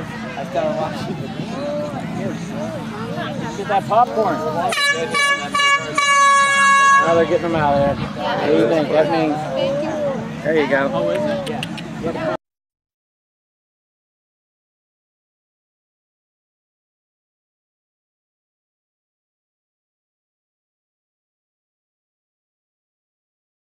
I've, I've got started watching the Get that popcorn. Now they're getting them out of there. What do you think? That means. There you go. Oh, is it? Yeah.